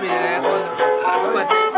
fome, né?